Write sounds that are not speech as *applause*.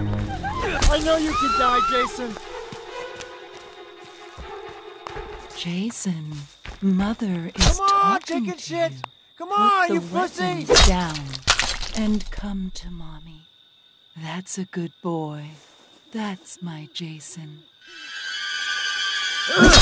I know you can die, Jason. Jason, Mother is Come on, talking chicken to shit. you. Come on, the you pussy. down and come to Mommy. That's a good boy. That's my Jason. *clears throat*